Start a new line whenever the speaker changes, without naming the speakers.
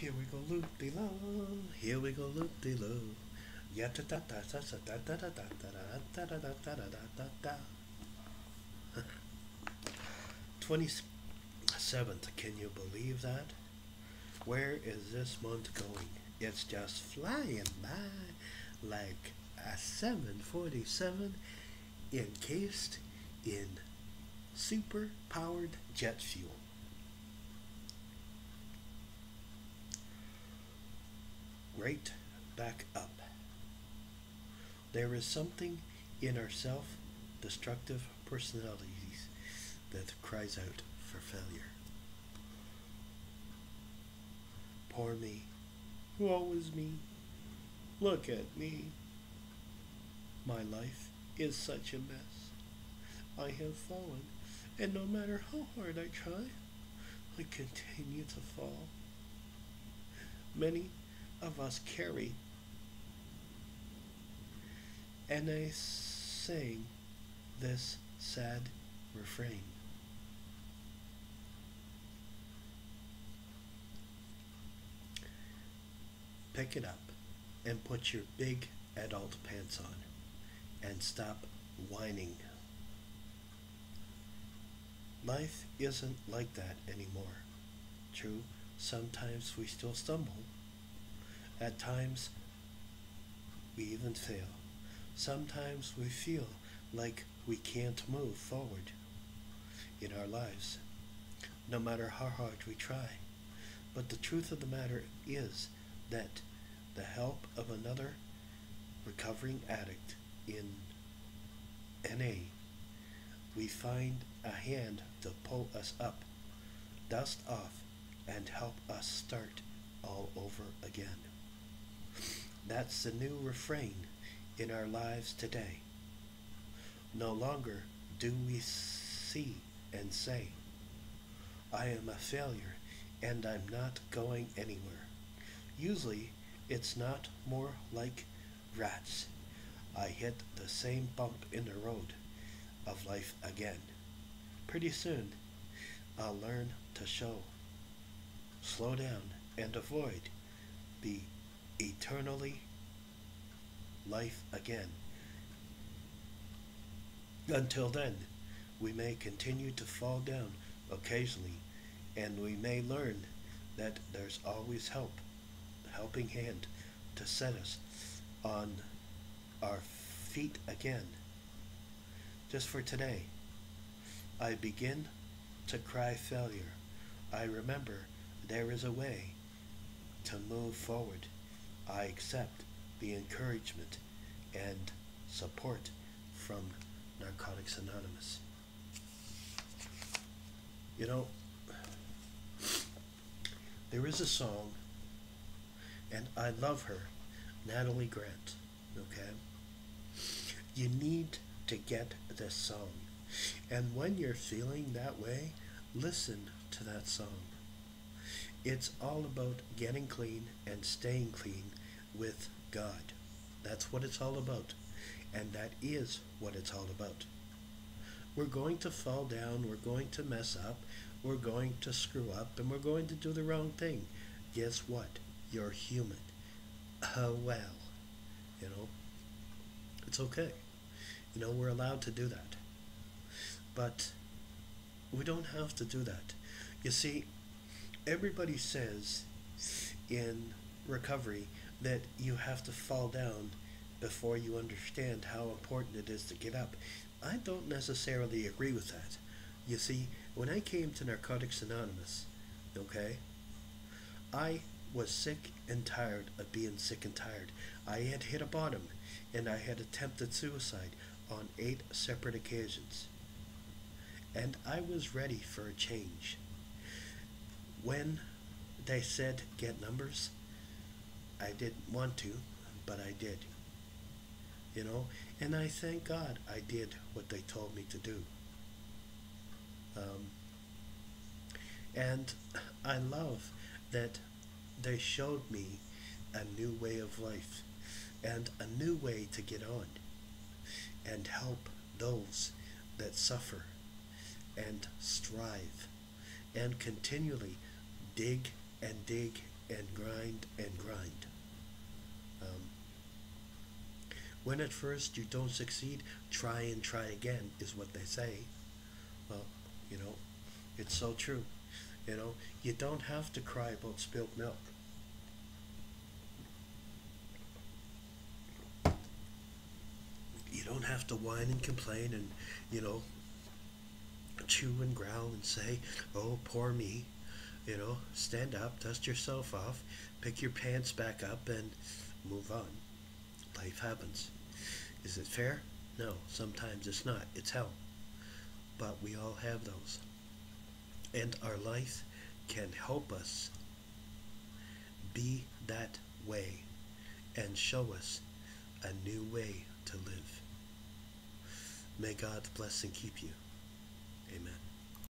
Here we go loop de loo. Here we go loop de loo. Ya da da da da da da da da da da da da da da da da da. Twenty seventh. Can you believe that? Where is this month going? It's just flying by like a 747 encased in super powered jet fuel. Right back up. There is something in our self destructive personalities that cries out for failure. Poor me. Woe is me. Look at me. My life is such a mess. I have fallen, and no matter how hard I try, I continue to fall. Many of us carry, and I sang this sad refrain. Pick it up and put your big adult pants on and stop whining. Life isn't like that anymore. True, sometimes we still stumble. At times, we even fail. Sometimes we feel like we can't move forward in our lives, no matter how hard we try. But the truth of the matter is that the help of another recovering addict in NA, we find a hand to pull us up, dust off, and help us start all over again. That's the new refrain in our lives today. No longer do we see and say, I am a failure and I'm not going anywhere. Usually it's not more like rats. I hit the same bump in the road of life again. Pretty soon I'll learn to show, slow down, and avoid the eternally life again. Until then, we may continue to fall down occasionally, and we may learn that there's always help, helping hand to set us on our feet again. Just for today, I begin to cry failure. I remember there is a way to move forward. I accept the encouragement and support from Narcotics Anonymous. You know, there is a song, and I love her, Natalie Grant, okay? You need to get this song. And when you're feeling that way, listen to that song. It's all about getting clean and staying clean with God. That's what it's all about. And that is what it's all about. We're going to fall down, we're going to mess up, we're going to screw up, and we're going to do the wrong thing. Guess what? You're human. Oh well. You know, it's okay. You know, we're allowed to do that. But we don't have to do that. You see, everybody says in recovery that you have to fall down before you understand how important it is to get up. I don't necessarily agree with that. You see, when I came to Narcotics Anonymous, okay, I was sick and tired of being sick and tired. I had hit a bottom and I had attempted suicide on eight separate occasions. And I was ready for a change. When they said get numbers, I didn't want to, but I did. You know, and I thank God I did what they told me to do. Um, and I love that they showed me a new way of life and a new way to get on and help those that suffer and strive and continually dig and dig and grind and grind. Um, when at first you don't succeed, try and try again, is what they say. Well, you know, it's so true. You know, you don't have to cry about spilt milk. You don't have to whine and complain and, you know, chew and growl and say, oh, poor me. You know, stand up, dust yourself off, pick your pants back up, and move on. Life happens. Is it fair? No, sometimes it's not. It's hell. But we all have those. And our life can help us be that way and show us a new way to live. May God bless and keep you. Amen.